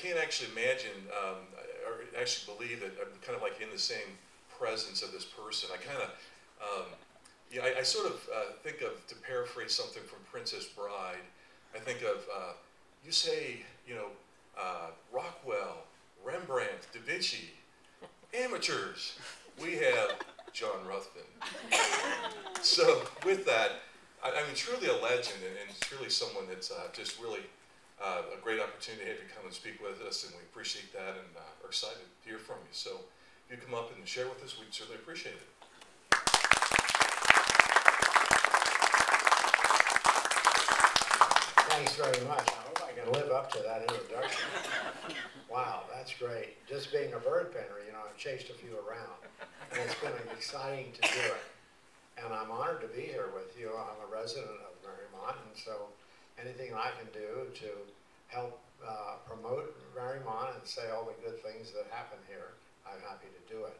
can't actually imagine um, or actually believe that I'm kind of like in the same presence of this person. I kind of, um, yeah, I, I, sort of uh, think of, to paraphrase something from Princess Bride, I think of, uh, you say, you know, uh, Rockwell, Rembrandt, Da Vinci, amateurs. We have John Ruthven. so with that, I, I, mean, truly a legend and, and truly someone that's uh, just really uh, a great opportunity to have you come and speak with us, and we appreciate that and uh, are excited to hear from you. So if you come up and share with us, we'd certainly appreciate it. Thanks very much. I hope I can live up to that introduction. Wow, that's great. Just being a bird painter, you know, I've chased a few around, and it's been exciting to do it. And I'm honored to be here with you. I'm a resident of Mariemont, and so anything I can do to help uh, promote Mariemont and say all the good things that happen here, I'm happy to do it.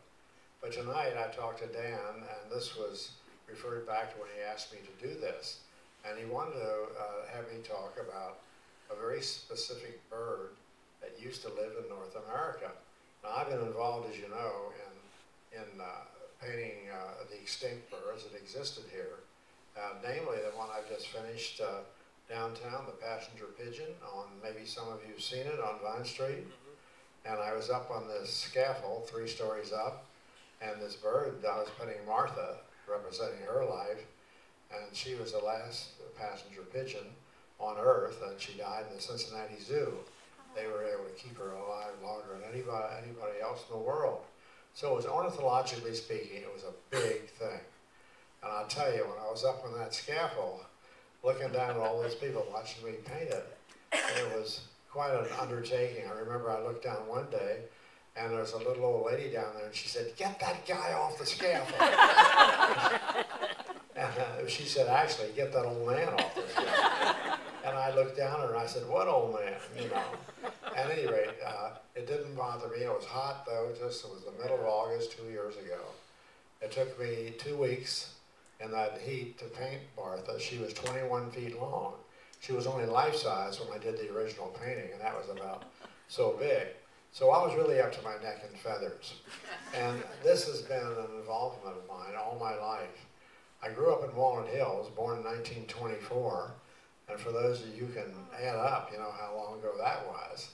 But tonight I talked to Dan, and this was referred back to when he asked me to do this. And he wanted to uh, have me talk about a very specific bird that used to live in North America. Now, I've been involved, as you know, in, in uh, painting uh, the extinct birds that existed here, uh, namely the one I've just finished uh, downtown, the passenger pigeon, on maybe some of you have seen it on Vine Street. Mm -hmm. And I was up on this scaffold, three stories up, and this bird, I was putting Martha, representing her life, and she was the last passenger pigeon on Earth, and she died in the Cincinnati Zoo. They were able to keep her alive longer than anybody, anybody else in the world. So it was ornithologically speaking, it was a big thing. And I'll tell you, when I was up on that scaffold, looking down at all those people watching me paint it, it was quite an undertaking. I remember I looked down one day, and there was a little old lady down there, and she said, get that guy off the scaffold. and uh, she said, actually, get that old man off the scaffold. And I looked down at her and I said, what old man, you know. At any rate, uh, it didn't bother me. It was hot though, just it was the middle of August two years ago. It took me two weeks in that heat to paint Martha. She was 21 feet long. She was only life size when I did the original painting, and that was about so big. So I was really up to my neck in feathers. And this has been an involvement of mine all my life. I grew up in Walnut Hills, born in 1924, and for those of you who can add up, you know how long ago that was.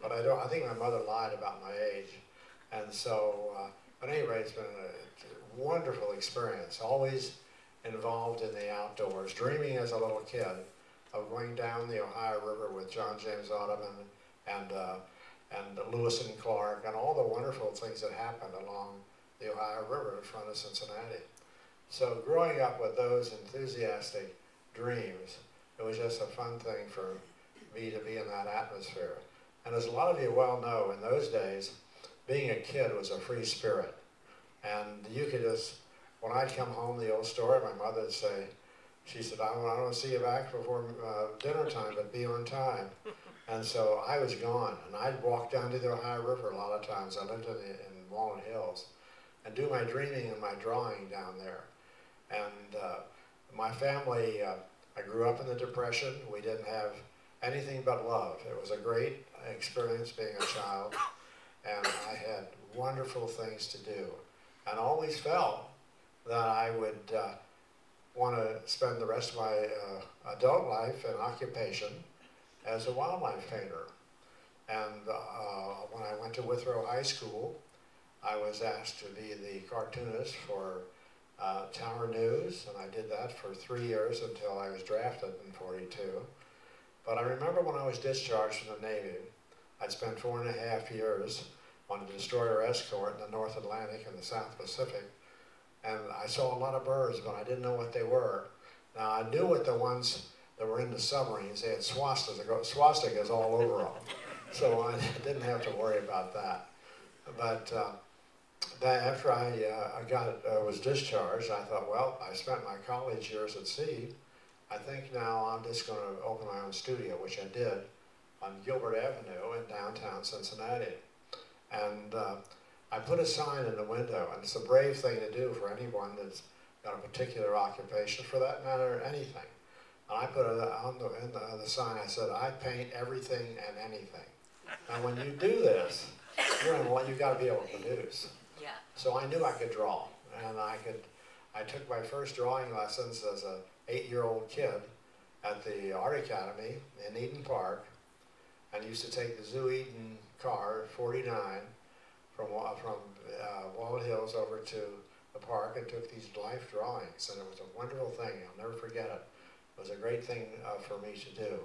But I don't. I think my mother lied about my age, and so. Uh, but anyway, it's been a wonderful experience. Always involved in the outdoors, dreaming as a little kid of going down the Ohio River with John James Audubon and uh, and Lewis and Clark and all the wonderful things that happened along the Ohio River in front of Cincinnati. So growing up with those enthusiastic dreams, it was just a fun thing for me to be in that atmosphere. And as a lot of you well know, in those days, being a kid was a free spirit. And you could just, when I'd come home, the old story, my mother would say, she said, I don't, I don't see you back before uh, dinner time, but be on time. And so I was gone, and I'd walk down to the Ohio River a lot of times. I lived in, the, in Walnut Hills, and do my dreaming and my drawing down there. And uh, my family, uh, I grew up in the Depression. We didn't have anything but love. It was a great experience being a child, and I had wonderful things to do, and always felt that I would uh, want to spend the rest of my uh, adult life and occupation as a wildlife painter. And uh, when I went to Withrow High School, I was asked to be the cartoonist for uh, Tower News, and I did that for three years until I was drafted in 42. But I remember when I was discharged from the Navy, I'd spent four and a half years on a destroyer escort in the North Atlantic and the South Pacific, and I saw a lot of birds, but I didn't know what they were. Now, I knew what the ones that were in the submarines, they had swastikas, swastikas all over them, so I didn't have to worry about that. But uh, that after I, uh, I got uh, was discharged, I thought, well, I spent my college years at sea. I think now I'm just going to open my own studio, which I did on Gilbert Avenue in downtown Cincinnati. And uh, I put a sign in the window, and it's a brave thing to do for anyone that's got a particular occupation, for that matter, anything. And I put it on the, in the, the sign, I said, I paint everything and anything. And when you do this, you're in, well, you've got to be able to produce. Yeah. So I knew I could draw, and I could. I took my first drawing lessons as a eight-year-old kid at the Art Academy in Eden Park, and used to take the Zoo Eden car, 49, from from uh, Walnut Hills over to the park and took these life drawings, and it was a wonderful thing. I'll never forget it. It was a great thing uh, for me to do,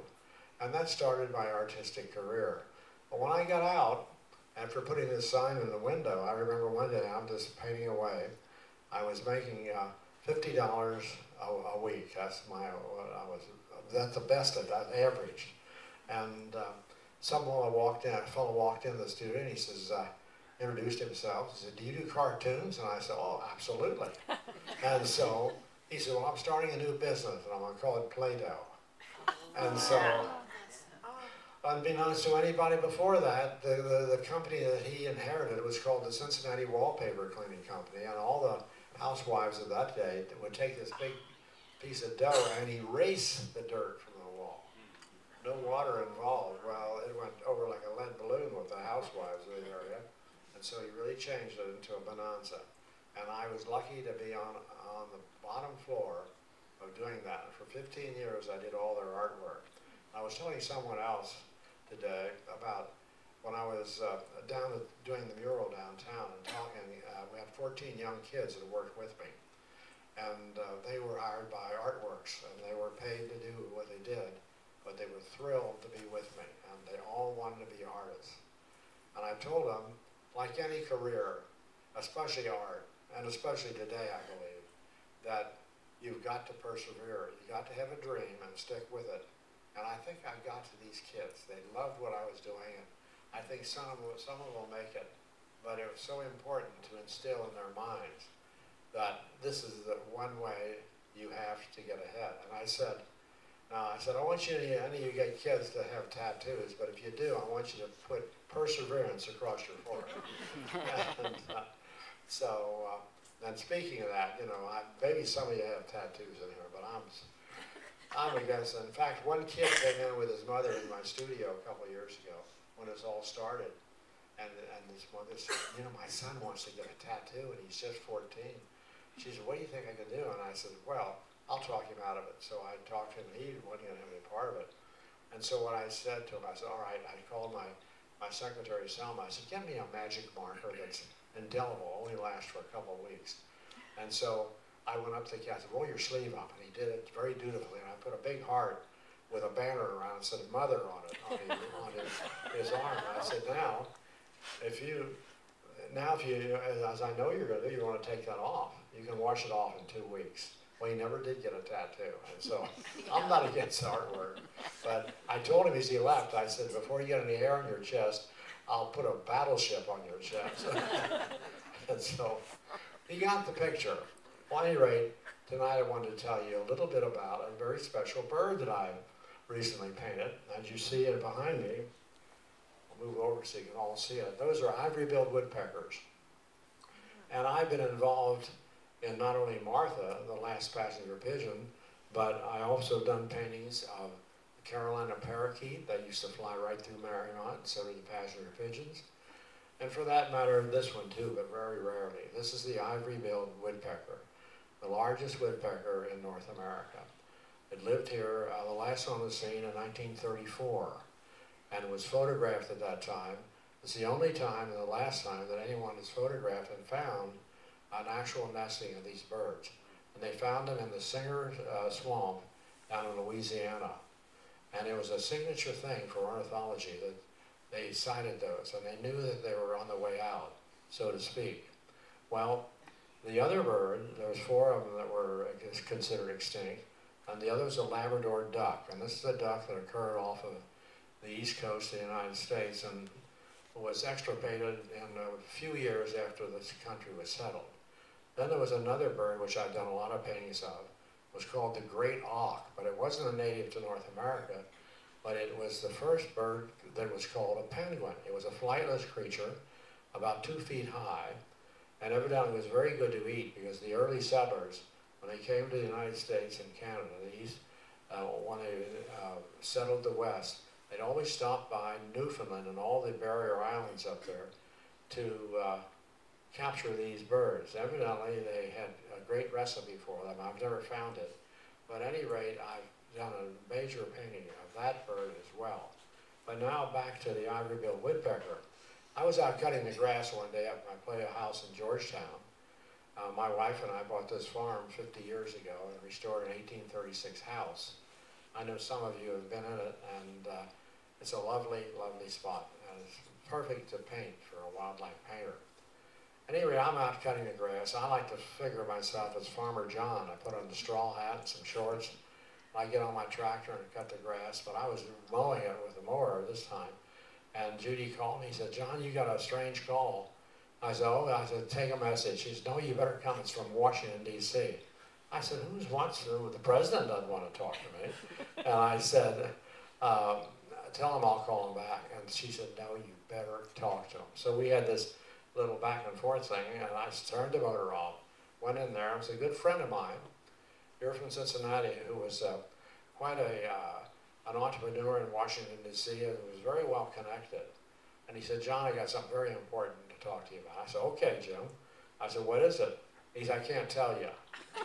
and that started my artistic career. But when I got out, after putting this sign in the window, I remember one day I'm just painting away. I was making uh, fifty dollars a week. That's my I was. That's the best that I averaged. And uh, someone walked in. A fellow walked in the studio and he says, uh, introduced himself. He said, "Do you do cartoons?" And I said, "Oh, absolutely." and so he said, "Well, I'm starting a new business, and I'm going to call it Play-Doh." And so unbeknownst to anybody before that, the, the, the company that he inherited was called the Cincinnati Wallpaper Cleaning Company, and all the housewives of that day would take this big piece of dough and erase the dirt from the wall. No water involved. Well, it went over like a lead balloon with the housewives in the area, and so he really changed it into a bonanza. And I was lucky to be on on the bottom floor of doing that. For 15 years, I did all their artwork. I was telling someone else today about when I was uh, down doing the mural downtown and talking. Uh, we had 14 young kids that worked with me, and uh, they were hired by Artworks, and they were paid to do what they did, but they were thrilled to be with me, and they all wanted to be artists. And I told them, like any career, especially art, and especially today, I believe, that you've got to persevere. You've got to have a dream and stick with it. And I think I got to these kids. They loved what I was doing, and I think some of them, some of them will make it. But it was so important to instill in their minds that this is the one way you have to get ahead. And I said, no, I said, I want you to, any of you get kids to have tattoos, but if you do, I want you to put perseverance across your forehead. and, uh, so, uh, and speaking of that, you know, I, maybe some of you have tattoos in here, but I'm, I'm against it. In fact, one kid came in with his mother in my studio a couple years ago when this all started. And, and his mother said, you know, my son wants to get a tattoo and he's just 14. She said, what do you think I can do? And I said, well, talk him out of it. So I talked to him and he wasn't going to have any part of it. And so what I said to him, I said, all right, I called my, my secretary, Selma. I said, get me a magic marker that's indelible, only lasts for a couple of weeks. And so I went up to the cat, I said, roll your sleeve up. And he did it very dutifully. And I put a big heart with a banner around it, said mother on it, on, his, on his, his arm. And I said, now, if you, now if you, as I know you're gonna do, you wanna take that off. You can wash it off in two weeks. He never did get a tattoo, and so I'm not against artwork. But I told him as he left, I said, before you get any hair on your chest, I'll put a battleship on your chest. and so he got the picture. Well, at any rate, tonight I wanted to tell you a little bit about a very special bird that I recently painted. As you see it behind me, I'll move over so you can all see it. Those are ivory-billed woodpeckers. And I've been involved in not only Martha, the last passenger pigeon, but I also done paintings of the Carolina parakeet that used to fly right through and so did the passenger pigeons. And for that matter, this one too, but very rarely. This is the ivory-billed woodpecker, the largest woodpecker in North America. It lived here, uh, the last one was seen in 1934, and was photographed at that time. It's the only time and the last time that anyone has photographed and found an actual nesting of these birds. And they found them in the Singer uh, Swamp down in Louisiana. And it was a signature thing for ornithology that they sighted those, and they knew that they were on the way out, so to speak. Well, the other bird, there was four of them that were considered extinct, and the other was a Labrador duck, and this is a duck that occurred off of the east coast of the United States and was extirpated in a few years after this country was settled. Then there was another bird, which I've done a lot of paintings of, was called the great auk, but it wasn't a native to North America, but it was the first bird that was called a penguin. It was a flightless creature, about two feet high, and evidently was very good to eat because the early settlers, when they came to the United States and Canada, the East, uh, when they uh, settled the West, they'd always stop by Newfoundland and all the barrier islands up there to uh, capture these birds. Evidently, they had a great recipe for them. I've never found it. But at any rate, I've done a major painting of that bird as well. But now back to the ivory-billed woodpecker. I was out cutting the grass one day at my playhouse in Georgetown. Uh, my wife and I bought this farm 50 years ago and restored an 1836 house. I know some of you have been in it, and uh, it's a lovely, lovely spot. And it's perfect to paint for a wildlife painter. Anyway, I'm out cutting the grass. I like to figure myself as Farmer John. I put on the straw hat and some shorts. I get on my tractor and cut the grass, but I was mowing it with a mower this time. And Judy called me. He said, John, you got a strange call. I said, oh, I said, take a message. She said, no, you better come. It's from Washington, D.C. I said, who's wants to, the president doesn't want to talk to me. and I said, um, tell him I'll call him back. And she said, no, you better talk to him. So we had this little back and forth thing, and I turned the motor off, went in there. It was a good friend of mine here from Cincinnati who was uh, quite a, uh, an entrepreneur in Washington, D.C., and was very well connected. And he said, John, I got something very important to talk to you about. I said, okay, Jim. I said, what is it? He said, I can't tell you.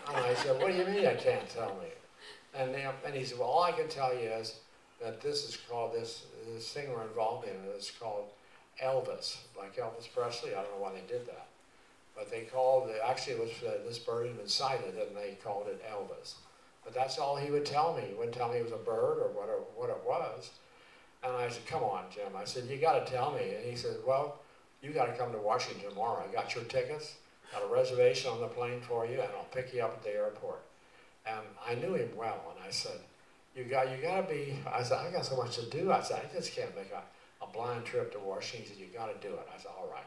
And I said, what do you mean I can't tell me? And, and he said, well, all I can tell you is that this is called, this, this thing we're involved in is called Elvis, like Elvis Presley. I don't know why they did that. But they called, it, actually it was, uh, this bird had been sighted and they called it Elvis. But that's all he would tell me. He wouldn't tell me it was a bird or what it, what it was. And I said, come on, Jim. I said, you got to tell me. And he said, well, you got to come to Washington tomorrow. I got your tickets, got a reservation on the plane for you, and I'll pick you up at the airport. And I knew him well, and I said, you got, you got to be, I said, I got so much to do. I said, I just can't make a, a blind trip to Washington. He said, you got to do it. I said, all right.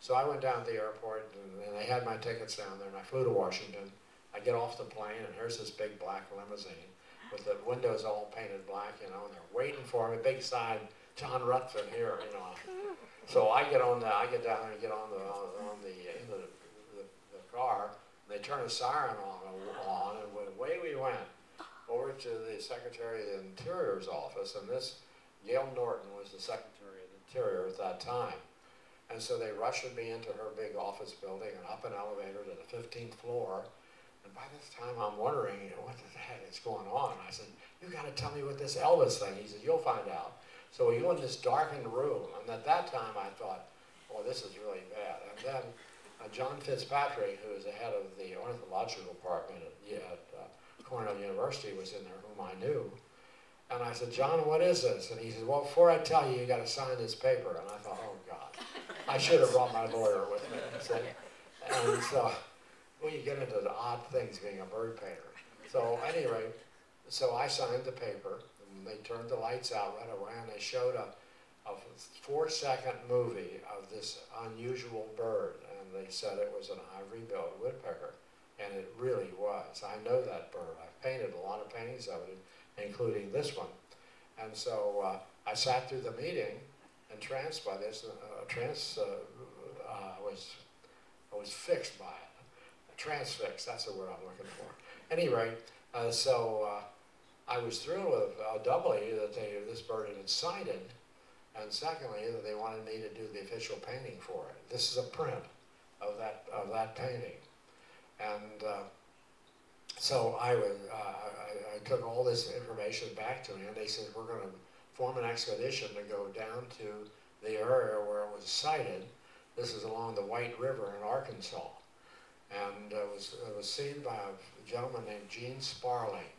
So I went down to the airport and, they had my tickets down there and I flew to Washington. I get off the plane and here's this big black limousine with the windows all painted black, you know, and they're waiting for me, big sign, John Ruthven here, you know. So I get on the, I get down there and get on the, on, on the, in the, the, the car, they turn the siren on, on and away we went over to the Secretary of the Interior's office, and this Gale Norton was the Secretary of the Interior at that time. And so they rushed me into her big office building and up an elevator to the 15th floor. And by this time, I'm wondering, you know, what the heck is going on? I said, you got to tell me what this Elvis thing. He said, you'll find out. So we go in this darkened room, and at that time, I thought, well, this is really bad. And then uh, John Fitzpatrick, who is the head of the ornithological department at, at uh, Cornell University, was in there, whom I knew. And I said, John, what is this? And he said, well, before I tell you, you got to sign this paper. And I thought, oh, God. I should have brought my lawyer with me. See? And so, well, you get into the odd things being a bird painter. So anyway, so I signed the paper, and they turned the lights out right away, and they showed a, a four-second movie of this unusual bird, and they said it was an ivory-billed woodpecker, and it really was. I know that bird. I've painted a lot of paintings of it, including this one. And so uh, I sat through the meeting entranced by this, uh, trans, uh, uh, was, I was fixed by it. Transfixed, that's the word I'm looking for. Anyway, uh, so uh, I was thrilled with, uh, doubly that they, this bird had sighted, and secondly, that they wanted me to do the official painting for it. This is a print of that, of that painting. And so I, was, uh, I, I, took all this information back to and they said, we're going to form an expedition to go down to the area where it was sighted. This is along the White River in Arkansas. And it was, it was seen by a gentleman named Gene Sparling.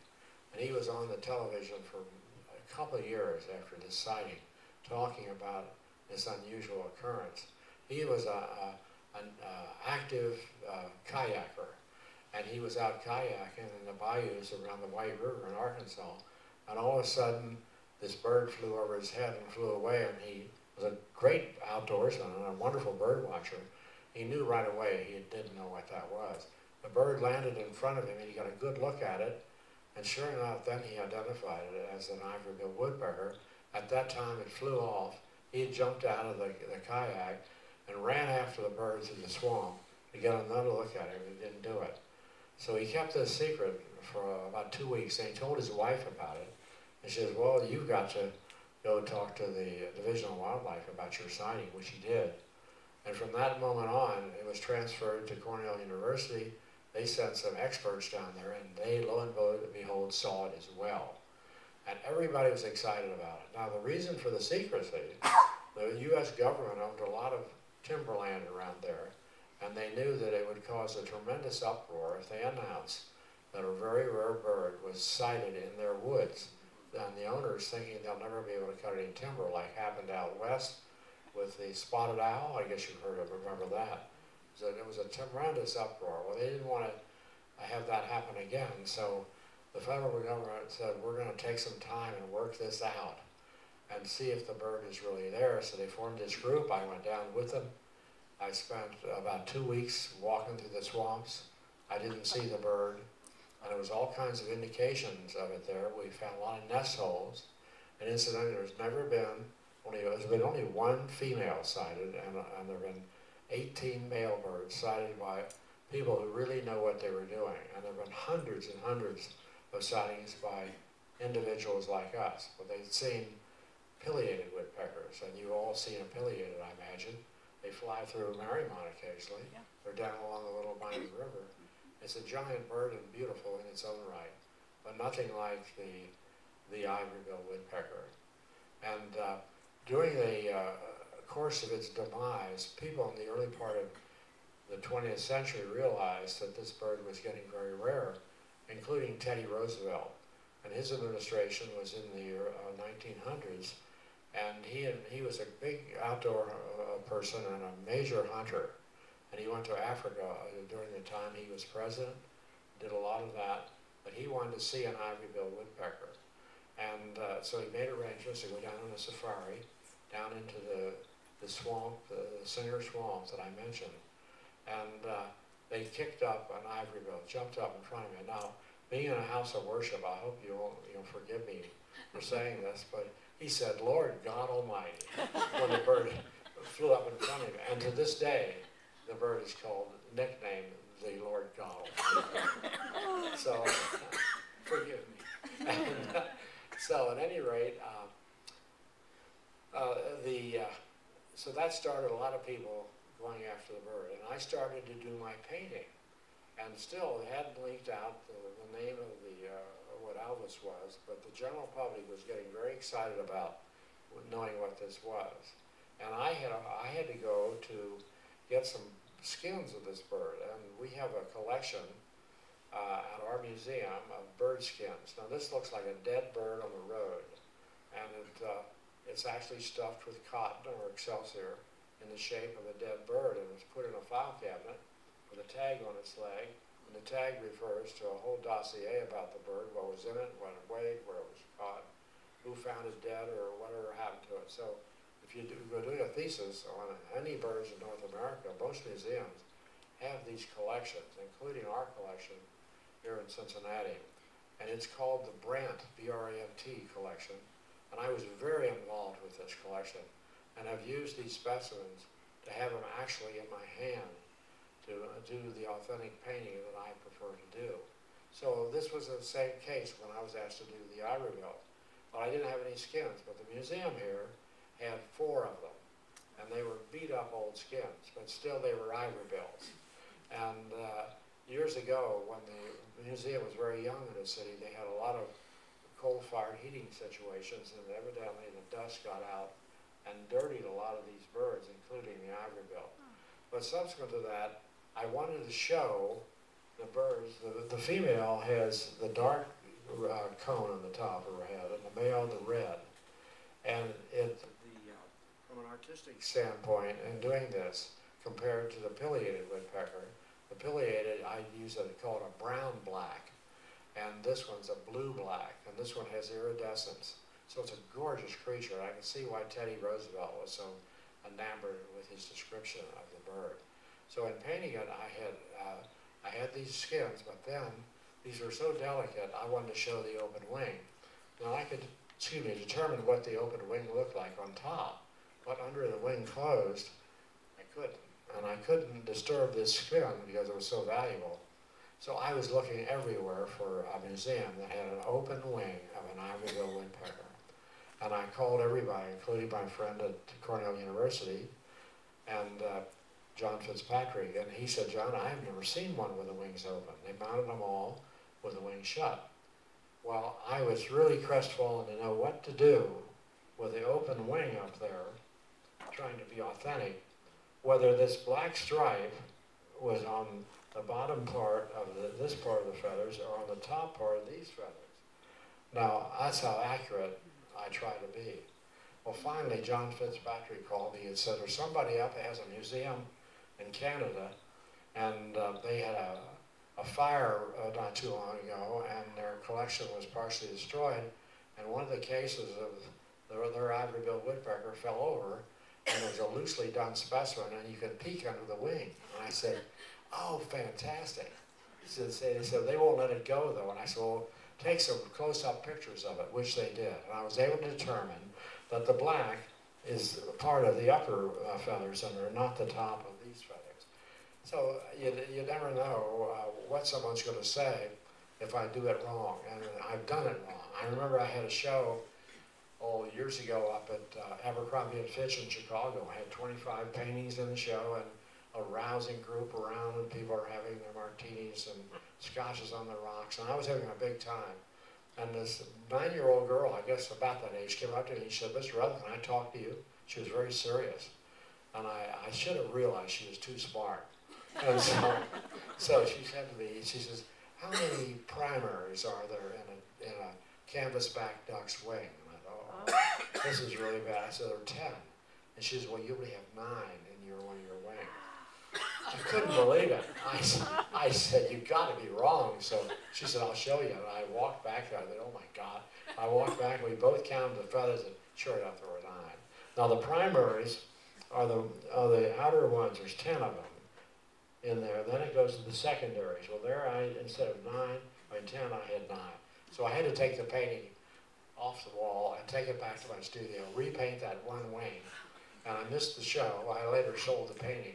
And he was on the television for a couple of years after this sighting, talking about this unusual occurrence. He was a, a an uh, active uh, kayaker and he was out kayaking in the bayous around the White River in Arkansas, and all of a sudden this bird flew over his head and flew away, and he was a great outdoorsman and a wonderful bird watcher. He knew right away he didn't know what that was. The bird landed in front of him, and he got a good look at it, and sure enough, then he identified it as an ivory-billed woodpecker. At that time, it flew off. He jumped out of the, the kayak and ran after the bird through the swamp to get another look at it, but he didn't do it. So he kept this secret for uh, about two weeks, and he told his wife about it. And she says, well, you've got to, go talk to the uh, Division of Wildlife about your sighting, which he did. And from that moment on, it was transferred to Cornell University. They sent some experts down there, and they, lo and behold, saw it as well. And everybody was excited about it. Now, the reason for the secrecy, the U.S. government owned a lot of timberland around there, and they knew that it would cause a tremendous uproar if they announced that a very rare bird was sighted in their woods. And the owners thinking they'll never be able to cut any timber like happened out west with the spotted owl. I guess you've heard of remember that. So it was a tremendous uproar. Well, they didn't want to have that happen again, so the federal government said, we're going to take some time and work this out and see if the bird is really there. So they formed this group. I went down with them. I spent about two weeks walking through the swamps. I didn't see the bird, and there was all kinds of indications of it there. We found a lot of nest holes, and incidentally, there's never been only there's been only one female sighted, and, and there have been 18 male birds sighted by people who really know what they were doing, and there have been hundreds and hundreds of sightings by individuals like us. But they've seen pileated woodpeckers, and you've all seen a pileated, I imagine. They fly through Mariemont occasionally. Yeah. They're down along the Little Miami River. It's a giant bird and beautiful in its own right, but nothing like the the ivory-billed woodpecker. And uh, during the uh, course of its demise, people in the early part of the 20th century realized that this bird was getting very rare, including Teddy Roosevelt. And his administration was in the uh, 1900s, and he, he was a big outdoor uh, person and a major hunter. And he went to Africa uh, during the time he was president, did a lot of that, but he wanted to see an ivory-billed woodpecker. And uh, so he made arrangements to go down on a safari, down into the, the swamp, the, the Singer Swamp that I mentioned. And uh, they kicked up an ivory-bill, jumped up in front of me. Now, being in a house of worship, I hope you'll, you'll forgive me for saying this, but he said, Lord God Almighty, when the bird flew up in front of him. And to this day, the bird is called, nicknamed the Lord God Almighty. so, forgive me. And, uh, so, at any rate, uh, uh, the, uh, so that started a lot of people going after the bird. And I started to do my painting. And still, hadn't leaked out the, the name of the, uh, what Elvis was, but the general public was getting very excited about knowing what this was. And I had, I had to go to get some skins of this bird. And we have a collection uh, at our museum of bird skins. Now this looks like a dead bird on the road. And it, uh, it's actually stuffed with cotton or excelsior in the shape of a dead bird and it's put in a file cabinet with a tag on its leg. The tag refers to a whole dossier about the bird, what was in it, what it weighed, where it was caught, who found it dead, or whatever happened to it. So if you do, go doing a thesis on any birds in North America, most museums have these collections, including our collection here in Cincinnati. And it's called the Brandt, B-R-A-N-T collection. And I was very involved with this collection and I've used these specimens to have them actually in my hand to do the authentic painting that I prefer to do. So this was the same case when I was asked to do the ivory bill. Well, I didn't have any skins, but the museum here had four of them. And they were beat up old skins, but still they were ivory bills. And uh, years ago, when the museum was very young in the city, they had a lot of coal-fired heating situations, and evidently the dust got out and dirtied a lot of these birds, including the ivory bill. But subsequent to that, I wanted to show the birds. The, the female has the dark uh, cone on the top of her head, and the male the red. And it, the, uh, from an artistic standpoint, in doing this, compared to the pileated woodpecker, the pileated, I use it called a brown black, and this one's a blue black, and this one has iridescence. So it's a gorgeous creature. I can see why Teddy Roosevelt was so enamored with his description of the bird. So in painting it, I had uh, I had these skins, but then these were so delicate, I wanted to show the open wing. Now I could, excuse me, determine what the open wing looked like on top, but under the wing closed, I couldn't. And I couldn't disturb this skin because it was so valuable. So I was looking everywhere for a museum that had an open wing of an ivory-bill woodpecker. And I called everybody, including my friend at Cornell University, and uh, John Fitzpatrick, and he said, John, I have never seen one with the wings open. They mounted them all with the wings shut. Well, I was really crestfallen to know what to do with the open wing up there, trying to be authentic, whether this black stripe was on the bottom part of the, this part of the feathers or on the top part of these feathers. Now, that's how accurate I try to be. Well, finally, John Fitzpatrick called me and said, there's somebody up that has a museum in Canada, and uh, they had a, a fire uh, not too long ago, and their collection was partially destroyed, and one of the cases of their, their ivory-billed woodpecker fell over, and it was a loosely done specimen, and you could peek under the wing. And I said, oh, fantastic. Said, they said, they won't let it go, though. And I said, well, take some close-up pictures of it, which they did. And I was able to determine that the black is part of the upper uh, feathers and not the top of. So you, you never know uh, what someone's going to say if I do it wrong, and I've done it wrong. I remember I had a show oh, years ago up at uh, Abercrombie and Fitch in Chicago. I had 25 paintings in the show and a rousing group around and people are having their martinis and scotches on the rocks, and I was having a big time. And this nine-year-old girl, I guess about that age, came up to me and she said, Mr. Rutherford, can I talk to you? She was very serious. And I, I should have realized she was too smart. And so, um, so she said to me, she says, how many primaries are there in a, in a canvasback duck's wing? And I thought, oh, oh. this is really bad. I said, there are 10. And she says, well, you only have nine in your one of your wings. I couldn't believe it. I, I said, you've got to be wrong. So she said, I'll show you. And I walked back there. I said, oh my God. I walked back and we both counted the feathers and sure enough there were nine. Now the primaries are the, are the outer ones. There's 10 of them in there. Then it goes to the secondaries. Well, there I, instead of nine or 10, I had nine. So I had to take the painting off the wall and take it back to my studio, repaint that one wing. And I missed the show. I later sold the painting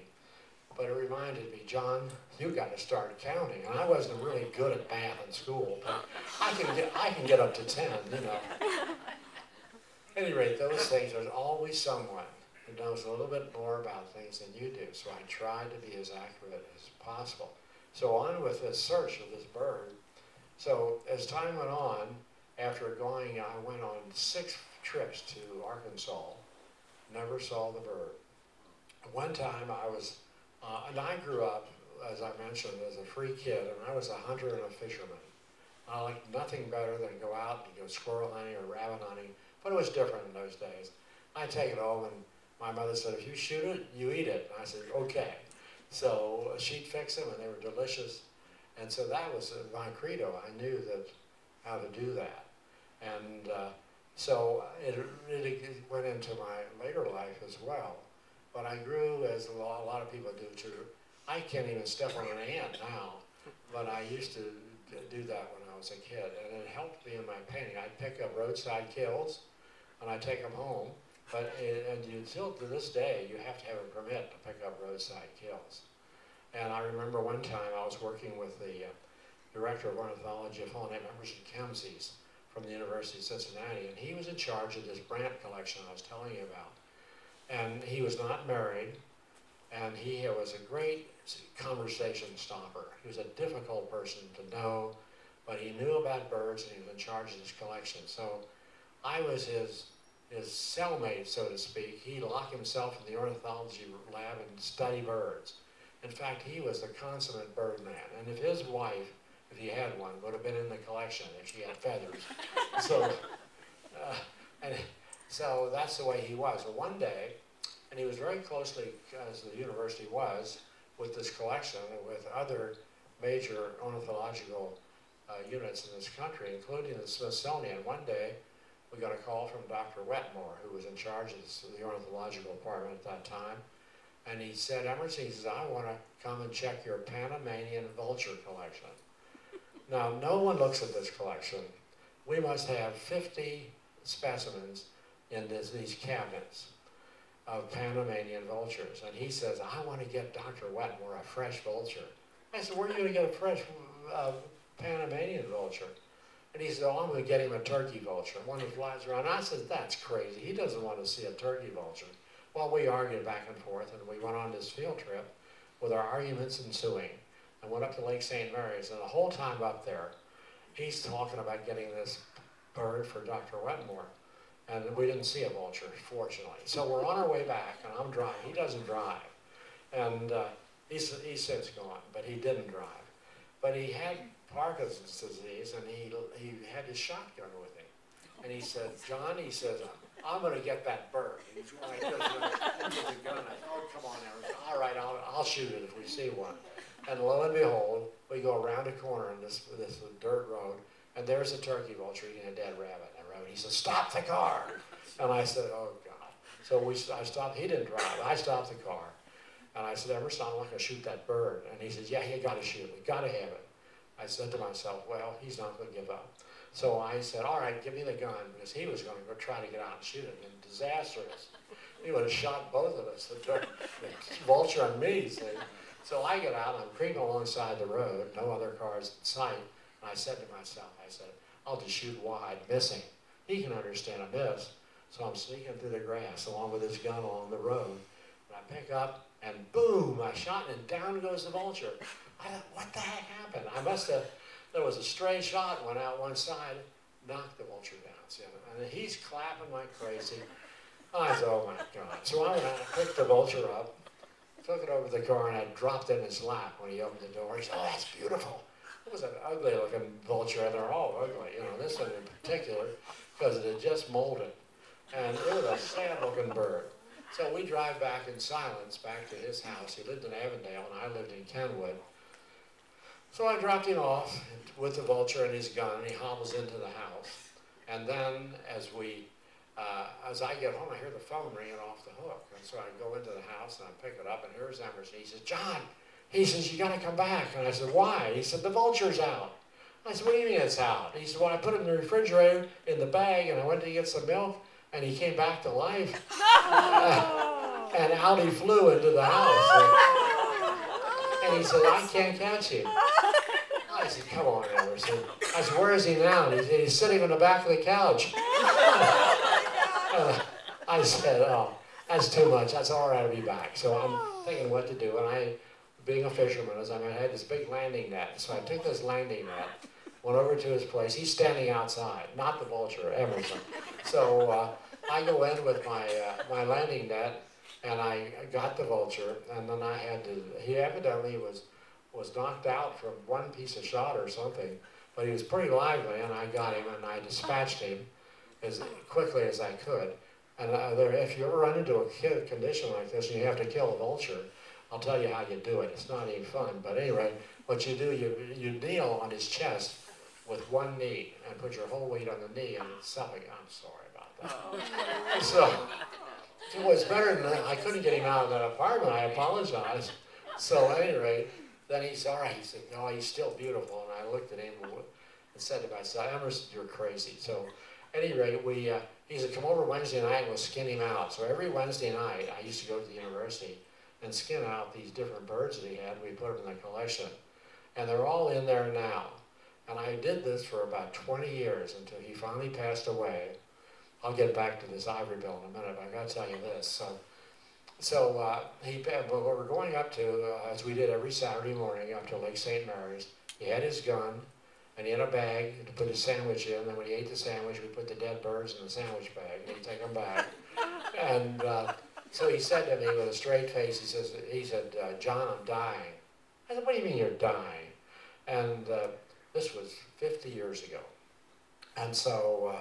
but it reminded me, John, you got to start counting. And I wasn't really good at math in school, but I can get, I can get up to 10, you know. At any rate, those things, there's always someone who knows a little bit more about things than you do. So I tried to be as accurate as possible. So on with this search of this bird. So as time went on, after going, I went on six trips to Arkansas, never saw the bird. One time I was uh, and I grew up, as I mentioned, as a free kid, and I was a hunter and a fisherman. I liked nothing better than go out and go squirrel hunting or rabbit hunting, but it was different in those days. I'd take it home, and my mother said, if you shoot it, you eat it. And I said, okay. So uh, she'd fix them, and they were delicious. And so that was uh, my credo. I knew that how to do that. And uh, so uh, it really went into my later life as well. But I grew, as a lot, a lot of people do too. I can't even step on an ant now, but I used to do that when I was a kid, and it helped me in my painting. I'd pick up roadside kills, and I'd take them home. But it, and you, still to this day, you have to have a permit to pick up roadside kills. And I remember one time I was working with the uh, director of ornithology, a fellow Emerson Kemsies from the University of Cincinnati, and he was in charge of this Brandt collection I was telling you about and he was not married, and he was a great conversation stopper. He was a difficult person to know, but he knew about birds and he was in charge of his collection. So I was his his cellmate, so to speak. He'd lock himself in the ornithology lab and study birds. In fact, he was the consummate bird man. And if his wife, if he had one, would have been in the collection if she had feathers. so, uh, and so that's the way he was. Well, one day, and he was very closely, as the university was, with this collection and with other major ornithological uh, units in this country, including the Smithsonian. One day, we got a call from Dr. Wetmore, who was in charge of the ornithological department at that time, and he said, Emerson, he says, I want to come and check your Panamanian vulture collection. now, no one looks at this collection. We must have 50 specimens in this, these cabinets of Panamanian vultures. And he says, I want to get Dr. Wetmore a fresh vulture. I said, where are you going to get a fresh uh, Panamanian vulture? And he said, oh, I'm going to get him a turkey vulture, one that flies around. I said, that's crazy. He doesn't want to see a turkey vulture. Well, we argued back and forth, and we went on this field trip with our arguments ensuing and went up to Lake St. Mary's. And the whole time up there, he's talking about getting this bird for Dr. Wetmore. And we didn't see a vulture, fortunately. So we're on our way back, and I'm driving. He doesn't drive. And uh, he's, he's since gone, but he didn't drive. But he had Parkinson's disease, and he, he had his shotgun with him. And he said, John, he says, I'm going to get that bird. He's like gun. I said, oh, come on, Emerson. All right, I'll, I'll shoot it if we see one. And lo and behold, we go around a corner in this, this dirt road, and there's a turkey vulture eating a dead rabbit in the road. He says, stop the car. And I said, oh, God. So we, I stopped. He didn't drive. I stopped the car. And I said, Emerson, I'm not going to shoot that bird. And he says, yeah, you got to shoot it. We got to have it. I said to myself, well, he's not going to give up. So I said, all right, give me the gun, because he was going to go try to get out and shoot it. And disastrous. He would have shot both of us, the, the vulture and me, see. So I get out, and I'm creeping alongside the road, no other cars in sight, and I said to myself, I said, I'll just shoot wide, missing. He can understand a miss. So I'm sneaking through the grass along with his gun along the road. And I pick up, and boom, I shot, and down goes the vulture. I thought, what the heck happened? I must have, there was a stray shot, went out one side, knocked the vulture down. And he's clapping like crazy. I said, oh my God. So I went out and picked the vulture up, took it over to the car, and I dropped it in his lap when he opened the door. He said, oh, that's beautiful. It was an ugly looking vulture, and they're all ugly. You know, this one in particular, because it had just molded. And it was a sad looking bird. So we drive back in silence back to his house. He lived in Avondale, and I lived in Kenwood. So I dropped him off with the vulture and his gun, and he hobbles into the house. And then as we, uh, as I get home, I hear the phone ringing off the hook. And so I go into the house and I pick it up, and here's Emerson. He says, John, he says, you got to come back. And I said, why? He said, the vulture's out. I said, what do you mean it's out? He said, well, I put it in the refrigerator in the bag, and I went to get some milk, and he came back to life. and out he flew into the house. And, and he said, I can't catch him. I come on, Emerson. I said, where is he now? And he said, he's sitting on the back of the couch. uh, I said, oh, that's too much. That's all right, I'll be back. So I'm thinking what to do. And I, being a fisherman, as I had this big landing net. So I took this landing net, went over to his place. He's standing outside, not the vulture, Emerson. So uh, I go in with my, uh, my landing net, and I got the vulture, and then I had to, he evidently was was knocked out from one piece of shot or something, but he was pretty lively, and I got him and I dispatched him as quickly as I could. And uh, there, if you ever run into a condition like this and you have to kill a vulture, I'll tell you how you do it. It's not even fun, but anyway, what you do, you, you kneel on his chest with one knee and put your whole weight on the knee and it's something. I'm sorry about that. Oh. so it was better than that. I couldn't get him out of that apartment. I apologize. So at any rate, then he said, all right, he said, no, he's still beautiful. And I looked at him and said to myself, Emerson, you're crazy. So at any rate, we, uh, he said, come over Wednesday night and we'll skin him out. So every Wednesday night, I used to go to the university and skin out these different birds that he had. We put them in the collection. And they're all in there now. And I did this for about 20 years until he finally passed away. I'll get back to this ivory bill in a minute, but I got to tell you this. So so uh, he, what we're going up to, uh, as we did every Saturday morning, up to Lake St. Mary's, he had his gun, and he had a bag to put his sandwich in. And when he ate the sandwich, we put the dead birds in the sandwich bag, and he'd take them back. and uh, so he said to me with a straight face, he says, he said, uh, John, I'm dying. I said, what do you mean you're dying? And uh, this was 50 years ago. And so uh,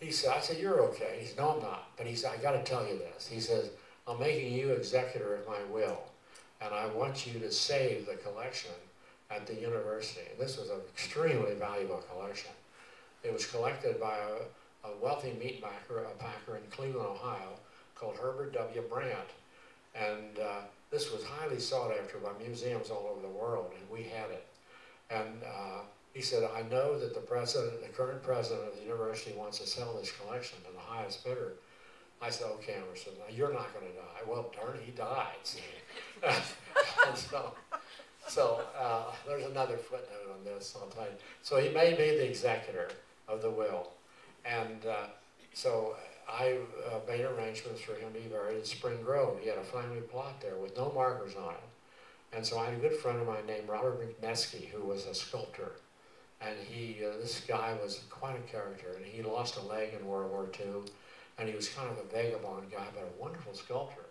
he said, I said, you're okay. He said, no, I'm not. But he said, I got to tell you this. He says, I'm making you executor of my will, and I want you to save the collection at the university. This was an extremely valuable collection. It was collected by a, a wealthy meat packer, a packer in Cleveland, Ohio, called Herbert W. Brandt. And uh, this was highly sought after by museums all over the world, and we had it. And uh, he said, I know that the president, the current president of the university wants to sell this collection to the highest bidder. I said, okay, Emerson, you're not going to die. Well, darn, he died. so, So, uh, there's another footnote on this. So he made me the executor of the will. And, uh, so I, uh, made arrangements for him to be buried in Spring Grove. He had a family plot there with no markers on it. And so I had a good friend of mine named Robert McNesky, who was a sculptor. And he, uh, this guy was quite a character, and he lost a leg in World War II, and he was kind of a vagabond guy, but a wonderful sculptor.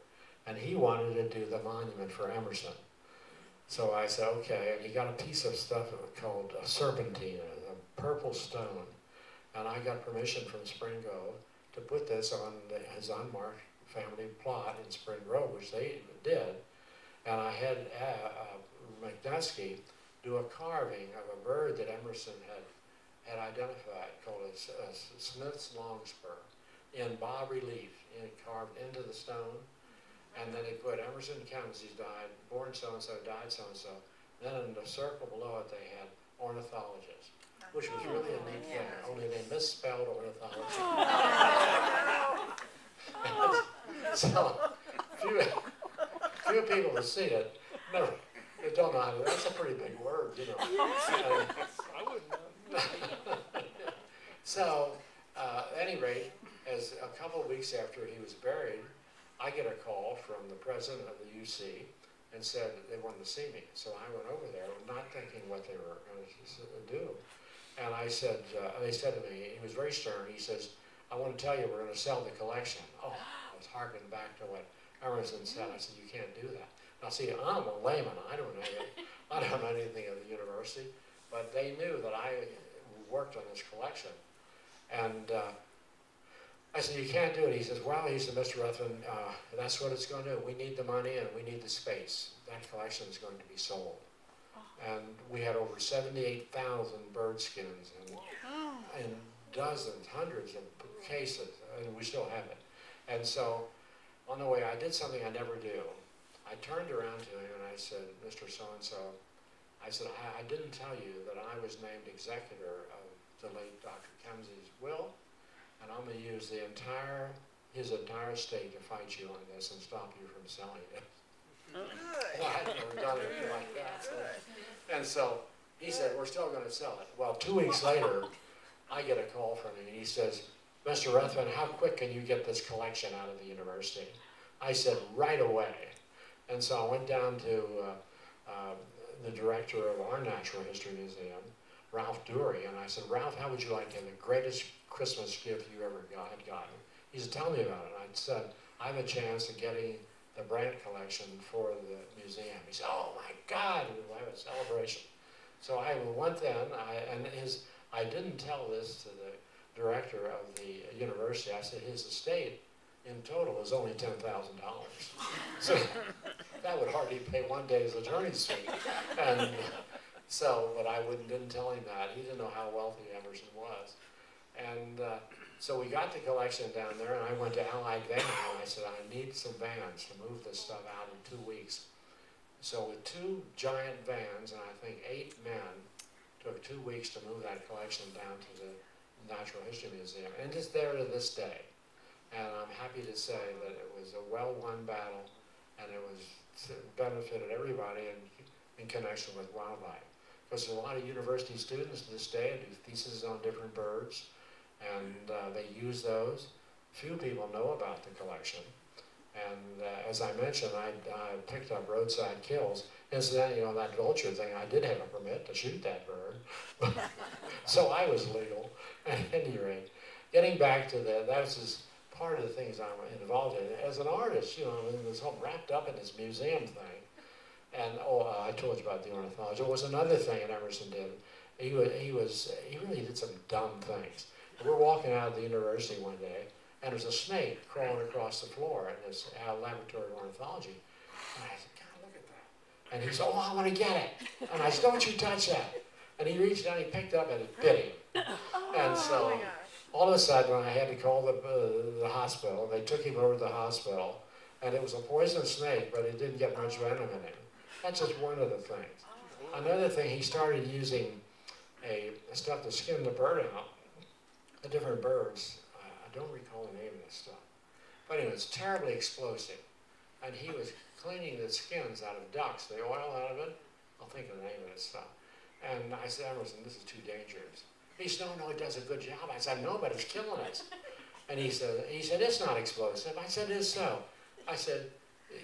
And he wanted to do the monument for Emerson. So I said, okay, and he got a piece of stuff called a serpentine, a purple stone. And I got permission from Spring Grove to put this on the, his unmarked family plot in Spring Grove, which they did. And I had uh, uh, McNesky do a carving of a bird that Emerson had, had identified called a, a Smith's longspur in bas relief, in, carved into the stone. And then they put Emerson Kemsies died, born so-and-so, died so-and-so. Then in the circle below it, they had ornithologist, which was really a neat thing, only they misspelled ornithology. so, few, few people to see it, No, they don't know how to, that's a pretty big word, you know. And I wouldn't know. so, uh, at any rate, as a couple of weeks after he was buried, I get a call from the president of the UC and said they wanted to see me. So I went over there, not thinking what they were going to do. And I said, uh, they said to me, he was very stern. He says, "I want to tell you, we're going to sell the collection." Oh, I was harking back to what Emerson said. I said, "You can't do that." Now, see, I'm a layman. I don't know. I don't know anything of the university, but they knew that I worked on this collection, and. Uh, I said, you can't do it. He says, well, he said, Mr. Ruthven, uh, that's what it's going to do. We need the money and we need the space. That collection is going to be sold. And we had over 78,000 bird skins and, and dozens, hundreds of cases, and we still have it. And so on the way, I did something I never do. I turned around to him and I said, Mr. So-and-so, I said, I, I didn't tell you that I was named executor of the late Dr. Kemsies's will and I'm gonna use the entire, his entire state to fight you on this and stop you from selling it. Well, I'd never done anything like that, so. And so, he said, we're still gonna sell it. Well, two weeks later, I get a call from him, and he says, Mr. Ruthven, how quick can you get this collection out of the university? I said, right away. And so I went down to, uh, uh, the director of our Natural History Museum, Ralph Dury, and I said, Ralph, how would you like to have the greatest Christmas gift you ever got, had gotten? He said, tell me about it. I said, I have a chance of getting the Brandt collection for the museum. He said, oh my God, we'll have a celebration. So I went then, I, and his, I didn't tell this to the director of the university. I said his estate in total is only ten thousand dollars. So that would hardly pay one day's attorney's fee. And so, but I wouldn't, didn't tell him that. He didn't know how wealthy Emerson was. And uh, so we got the collection down there, and I went to Allied Van, and I said, I need some vans to move this stuff out in two weeks. So with two giant vans, and I think eight men, took two weeks to move that collection down to the Natural History Museum, and it's there to this day. And I'm happy to say that it was a well-won battle, and it was it benefited everybody in, in connection with wildlife. Because there's a lot of university students to this day do theses on different birds, and uh, they use those. Few people know about the collection. And uh, as I mentioned, I, I picked up roadside kills. Incidentally, you know, that vulture thing, I did have a permit to shoot that bird. so I was legal at any rate. Getting back to that, that's just part of the things I'm involved in. As an artist, you know, I was all wrapped up in this museum thing. And oh, uh, I told you about the ornithology. There was another thing that Emerson did. He was, he was, he really did some dumb things. We're walking out of the university one day, and there's a snake crawling across the floor in this uh, laboratory of ornithology. And I said, God, look at that. And he said, oh, I want to get it. And I said, don't you touch that. And he reached down, he picked up, and it bit him. And so, all of a sudden, I had to call the, uh, the hospital. They took him over to the hospital, and it was a poisonous snake, but it didn't get much venom in him. That's just one of the things. Another thing, he started using a stuff to skin the bird out, the different birds. I don't recall the name of this stuff. But anyway, it's terribly explosive. And he was cleaning the skins out of ducks, the oil out of it, I'll think of the name of this stuff. And I said, Emerson, this is too dangerous. He said, no, no, it does a good job. I said, no, but it's killing us. And he said, he said, it's not explosive. I said, it is so. I said,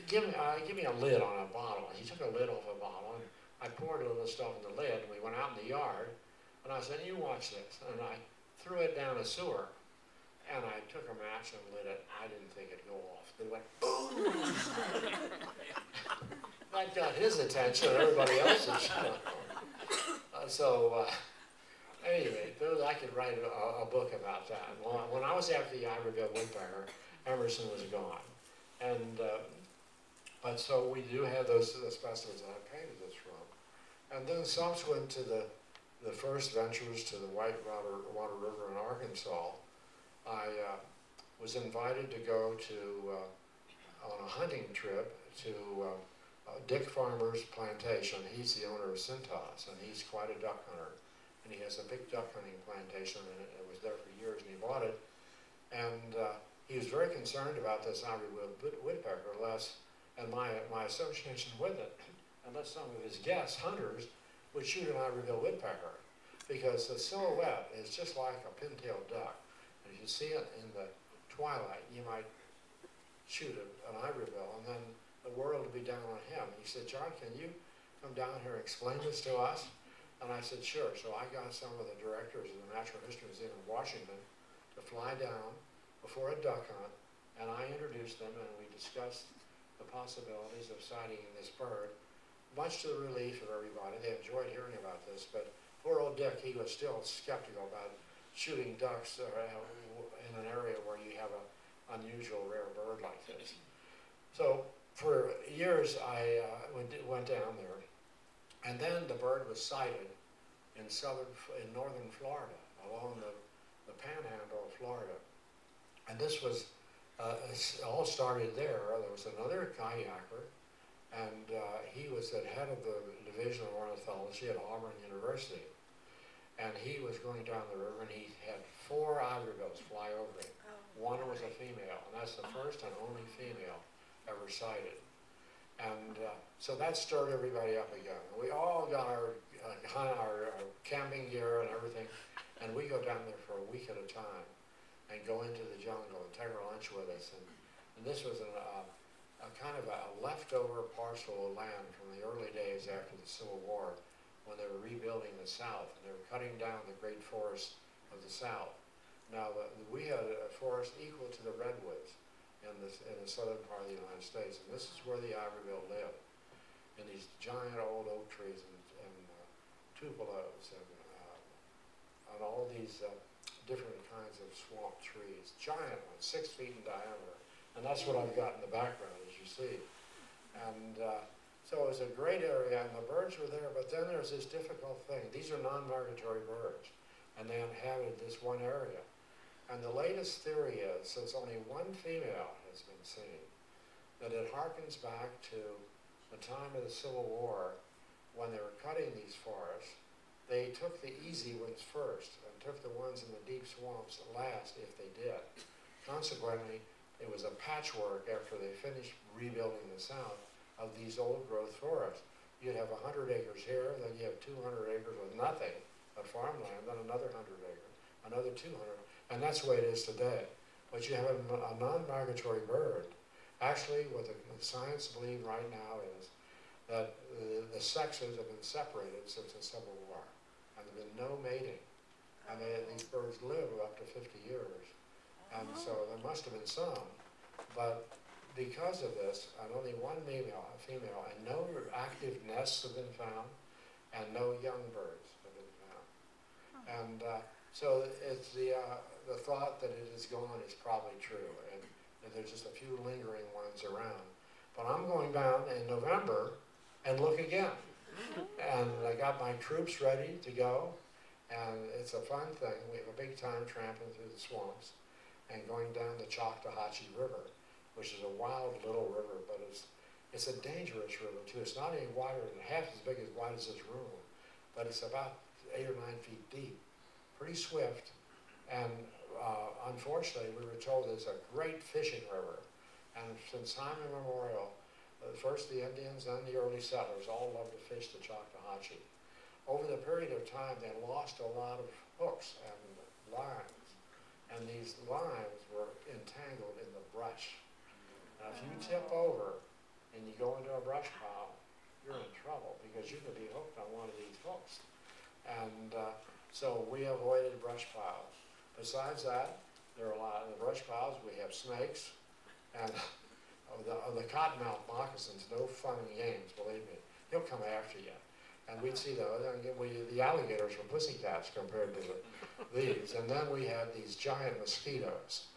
give me, uh, give me a lid on a bottle. He took a lid off a bottle, and I poured a little stuff in the lid, and we went out in the yard, and I said, you watch this. And I threw it down a sewer, and I took a match and lit it. I didn't think it'd go off. It went boom. that got his attention, everybody else's. Uh, so, uh, anyway, those, I could write a, a book about that. When, when I was after the Ivorybill Woodpecker, Emerson was gone. And, uh, but so we do have those, those specimens that I painted this from. And then subsequent to the, the first ventures to the White Water, Water River in Arkansas, I uh, was invited to go to, uh, on a hunting trip to uh, uh, Dick Farmer's plantation. He's the owner of Cintas, and he's quite a duck hunter. And he has a big duck hunting plantation, and it, it was there for years, and he bought it. And uh, he was very concerned about this ivory woodpecker, less, and my, my association with it, unless some of his guests, hunters, would shoot an Ivorybill woodpecker. Because the silhouette is just like a pintail duck. And if you see it in the twilight, you might shoot an Ivorybill, and then the world would be down on him. He said, John, can you come down here and explain this to us? And I said, sure. So I got some of the directors of the Natural History Museum in Washington to fly down before a duck hunt, and I introduced them and we discussed the possibilities of sighting this bird, much to the relief of everybody. They enjoyed hearing about this, but poor old Dick, he was still skeptical about shooting ducks uh, in an area where you have an unusual rare bird like this. So for years I uh, went, down there, and then the bird was sighted in southern, in northern Florida, along the, the panhandle of Florida. And this was, uh, all started there. There was another kayaker, and uh, he was the head of the Division of Ornithology at Auburn University. And he was going down the river, and he had four ivorybills fly over him. Oh, One was a female, and that's the first and only female ever sighted. And uh, so that stirred everybody up again. We all got our, uh, our, our camping gear and everything, and we go down there for a week at a time and go into the jungle and take our lunch with us. And, and this was an, uh, a kind of a leftover parcel of land from the early days after the Civil War when they were rebuilding the South and they were cutting down the great forests of the South. Now, the, we had a forest equal to the redwoods in the, in the southern part of the United States, and this is where the Ivorybill lived, in these giant old oak trees and, and uh, tupelos and, uh, and all these uh, different kinds of swamp trees, giant ones, six feet in diameter. And that's what I've got in the background, you see. And uh, so it was a great area, and the birds were there, but then there's this difficult thing. These are non-migratory birds, and they inhabited this one area. And the latest theory is, since only one female has been seen, that it harkens back to the time of the Civil War when they were cutting these forests. They took the easy ones first, and took the ones in the deep swamps last if they did. Consequently, it was a patchwork after they finished rebuilding the South of these old growth forests. You'd have 100 acres here, then you have 200 acres with nothing but farmland, then another 100 acres, another 200, and that's the way it is today. But you have a, a non-migratory bird. Actually, what the, the, science believe right now is that the, the sexes have been separated since the Civil War, and there has been no mating. And these birds live up to 50 years. And oh. so there must have been some. But because of this, and only one female, female, and no active nests have been found, and no young birds have been found. And uh, so it's the, uh, the thought that it is gone is probably true, and, and there's just a few lingering ones around. But I'm going down in November and look again. Mm-hmm. And I got my troops ready to go, and it's a fun thing. We have a big time tramping through the swamps and going down the Choctawhatchee River, which is a wild little river, but it's, it's a dangerous river too. It's not any wider than half as big as wide as this room, but it's about eight or nine feet deep, pretty swift. And uh, unfortunately, we were told it's a great fishing river. And since time immemorial, uh, first the Indians, then the early settlers, all loved to fish the Choctawhatchee. Over the period of time, they lost a lot of hooks and lines, and these lines were entangled in the brush. Now, if you tip over and you go into a brush pile, you're in trouble because you could be hooked on one of these hooks. And uh, so we avoided brush piles. Besides that, there are a lot of the brush piles. We have snakes and the, the cottonmouth moccasins. No fun and games, believe me. He'll come after you. And we'd see those. We, the alligators were pussycats compared to the, these. And then we had these giant mosquitoes,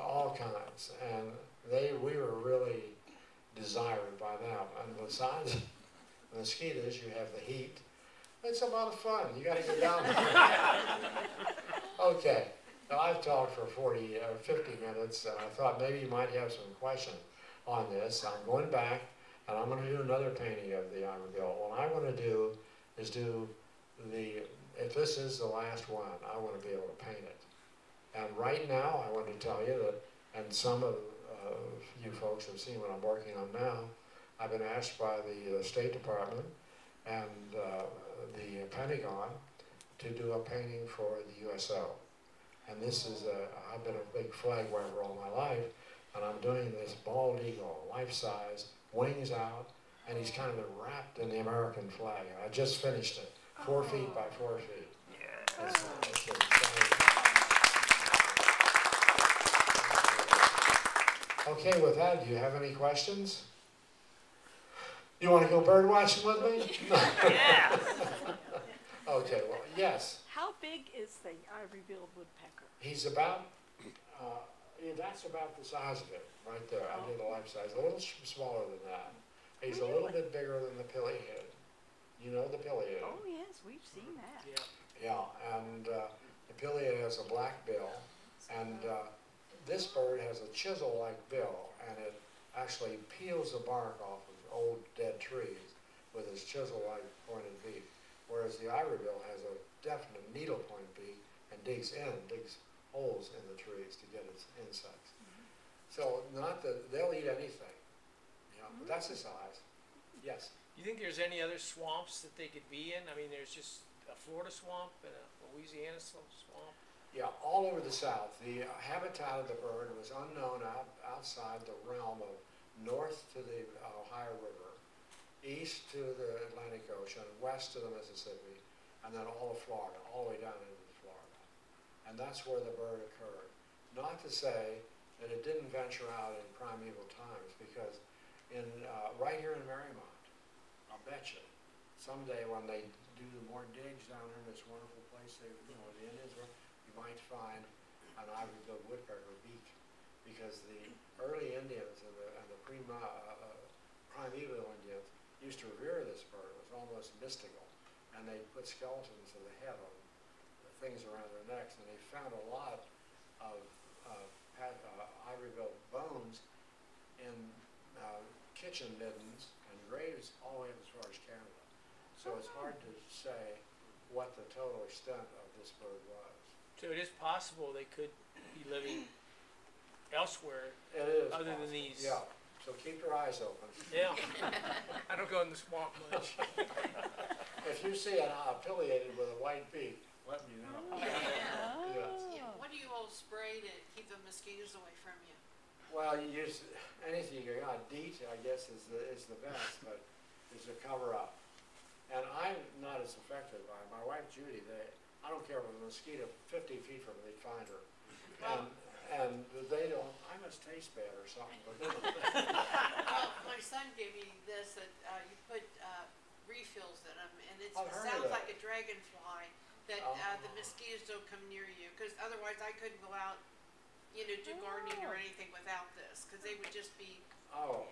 all kinds. And they, we were really desired by them. And besides the mosquitoes, you have the heat. It's a lot of fun. You got to get down there. okay. Now I've talked for 40 or 50 minutes, and I thought maybe you might have some questions on this. I'm going back, and I'm going to do another painting of the Iron Ivorybill. What I want to do is do the. If this is the last one, I want to be able to paint it. And right now, I want to tell you that, and some of uh, you folks have seen what I'm working on now. I've been asked by the uh, State Department and uh, the Pentagon to do a painting for the USO. And this is a, I've been a big flag waver all my life, and I'm doing this bald eagle, life size, wings out, and he's kind of wrapped in the American flag. I just finished it, four feet by four feet. Yeah. Okay, with that, do you have any questions? You want to go bird watching with me? Yeah. okay, well, yes. How big is the ivory-billed woodpecker? He's about, uh, yeah, that's about the size of it, right there. I did a life size, a little sh- smaller than that. He's a little bit bigger than the pileated. You know the pileated? Oh, yes, we've seen that. Yeah, yeah, and uh, the pileated has a black bill, and uh, this bird has a chisel-like bill, and it actually peels the bark off of old dead trees with its chisel-like pointed beak, whereas the ivory-bill has a definite needle-point beak and digs in, digs holes in the trees to get its insects. So not that, they'll eat anything, you know, but that's the size. Yes? You think there's any other swamps that they could be in? I mean, there's just a Florida swamp and a Louisiana swamp. Yeah, all over the South. The habitat of the bird was unknown out, outside the realm of north to the Ohio River, east to the Atlantic Ocean, west to the Mississippi, and then all of Florida, all the way down into. And that's where the bird occurred. Not to say that it didn't venture out in primeval times, because in uh, right here in Mariemont, I'll bet you, someday when they do the more digs down in this wonderful place, they, you know, the Indians were, you might find an ivory-billed woodpecker beak, because the early Indians and the, and the prima, uh, uh, primeval Indians used to revere this bird. It was almost mystical, and they put skeletons of the head on the things around their necks, and they found a lot of uh, ivory-billed bones in uh, kitchen middens and graves all the way up as far as Canada. So it's hard to say what the total extent of this bird was. So it is possible they could be living elsewhere. It is. Other than these- Yeah, so keep your eyes open. Yeah. I don't go in the swamp much. If you see an uh, pileated with a white beak, let me know. Oh. Yeah, what do you all spray to keep the mosquitoes away from you? Well, you use, anything you got, DEET, I guess, is the, is the best, but is to cover up. And I'm not as affected by it. My wife Judy, they, I don't care if a mosquito fifty feet from me, they'd find her. And, and they don't, I must taste bad or something, but Well, my son gave me this, that, uh, you put, uh, refills in them, and it's, it sounds like a dragonfly, that, uh, the Oh. mosquitoes don't come near you, cause otherwise I couldn't go out, you know, do gardening or Oh. anything without this, cause they would just be, oh,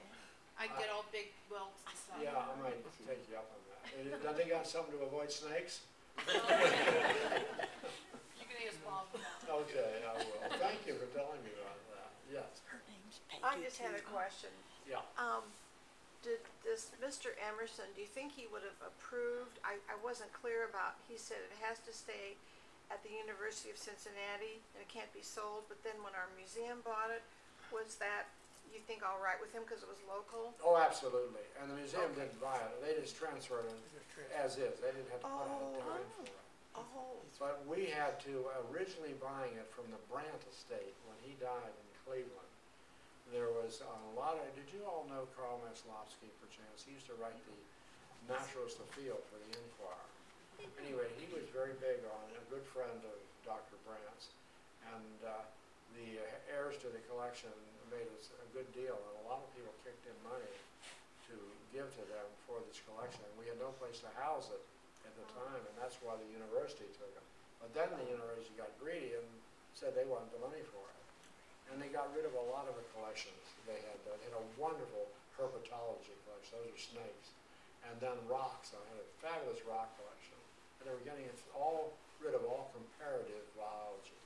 I'd get all big welts and stuff. yeah, I might take you up on that. And Then they got something to avoid snakes? You can ask Bob about it. Okay, I will. Thank you for telling me about that. Yes, Her name's Peggy. I just had a question. yeah. Um, did this Mr. Emerson, do you think he would have approved, I, I wasn't clear about, he said it has to stay at the University of Cincinnati and it can't be sold, but then when our museum bought it, was that you think all right with him because it was local? Oh, absolutely, and the museum didn't buy it, they just transferred it as is, they didn't have to put out a Oh. dime for it. Oh, But we had to, originally buying it from the Brandt estate, when he died in Cleveland, there was a lot of, did you all know Karl Maslowski perchance? He used to write the Naturalist of Field for the Enquirer. Anyway, he was very big on, a good friend of Dr. Brandt's. And uh, the heirs to the collection made us a good deal, and a lot of people kicked in money to give to them for this collection. We had no place to house it at the time, and that's why the university took it. But then the university got greedy and said they wanted the money for it. And they got rid of a lot of the collections they had. They had a wonderful herpetology collection, those are snakes. And then rocks, I had a fabulous rock collection. And they were getting it all rid of all comparative biology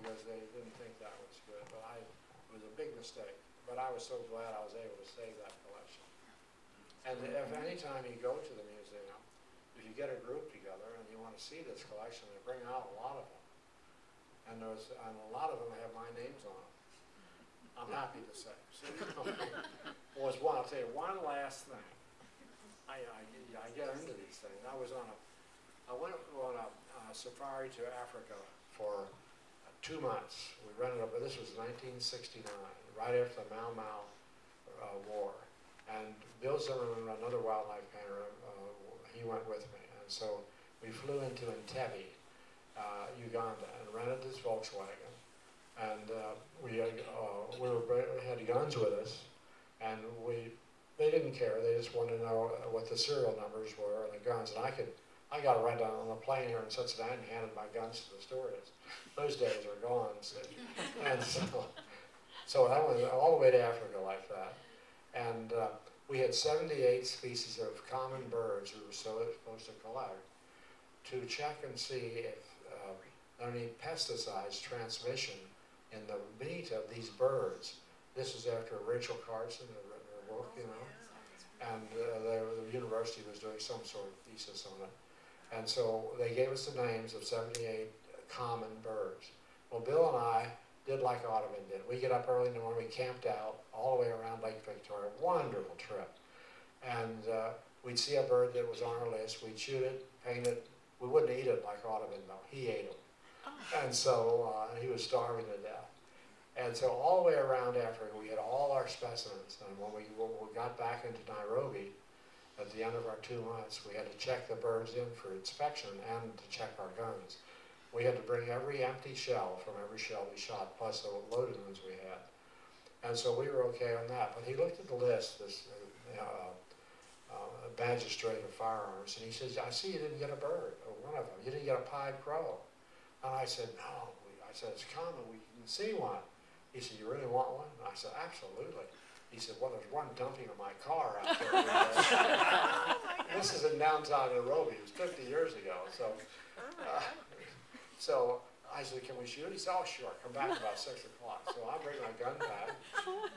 because they didn't think that was good. But I, it was a big mistake. But I was so glad I was able to save that collection. And if any time you go to the museum, if you get a group together and you want to see this collection, they bring out a lot of them. And there's, and a lot of them have my names on them. I'm happy to say. Was one, I'll tell you, one last thing. I, I, I get into these things. I was on a, I went on a uh, safari to Africa for two months. We rented a, this was nineteen sixty-nine, right after the Mau Mau, uh, war. And Bill Zimmerman, another wildlife painter, uh, he went with me. And so we flew into Entebbe, uh, Uganda, and rented this Volkswagen. And uh, we, had, uh, we were, we had guns with us, and we, they didn't care. They just wanted to know what the serial numbers were and the guns. And I could, I got right down on a plane here in Cincinnati and handed my guns to the stewardess. Those days are gone, see. And so, so I went all the way to Africa like that. And uh, we had 78 species of common birds we were so supposed to collect to check and see if uh, there any pesticides transmission in the meat of these birds. This is after Rachel Carson had written her book, you know, and uh, the, the university was doing some sort of thesis on it. And so they gave us the names of 78 common birds. Well, Bill and I did like Audubon did. We get up early in the morning, we camped out all the way around Lake Victoria. Wonderful trip. And uh, we'd see a bird that was on our list, we'd shoot it, paint it. We wouldn't eat it like Audubon though, he ate them. And so uh, he was starving to death. And so all the way around Africa, we had all our specimens. And when we, when we got back into Nairobi, at the end of our two months, we had to check the birds in for inspection and to check our guns. We had to bring every empty shell from every shell we shot, plus the loaded ones we had. And so we were okay on that. But he looked at the list, this uh, uh, magistrate of firearms, and he says, I see you didn't get a bird, or one of them. You didn't get a pied crow. And I said, no. I said, it's common. We can see one. He said, you really want one? And I said, absolutely. He said, well, there's one dumping in my car out there. this is in downtown Nairobi. It was 50 years ago. So, uh, so I said, can we shoot? He said, oh, sure. Come back about 6 o'clock. So I bring my gun back.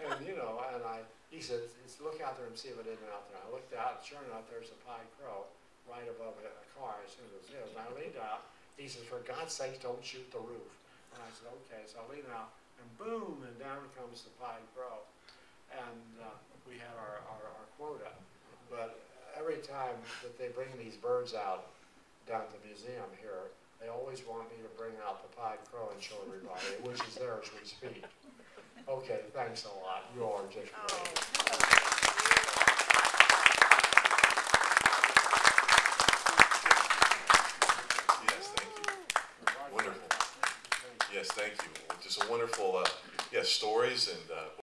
And, you know, and I, he said, look out there and see if it isn't out there. I looked out, and sure enough, there's a pied crow right above the car as soon as it was. And I leaned out. He says, for God's sake, don't shoot the roof. And I said, okay. So I lean out, and boom, and down comes the pied crow. And uh, we had our, our, our quota. But every time that they bring these birds out down at the museum here, they always want me to bring out the pied crow and show everybody, which is there as we speak. Okay, thanks a lot. You all are just great. Yes, thank you. Wonderful. Yes, thank you. Just a wonderful, uh, yeah, stories and, uh,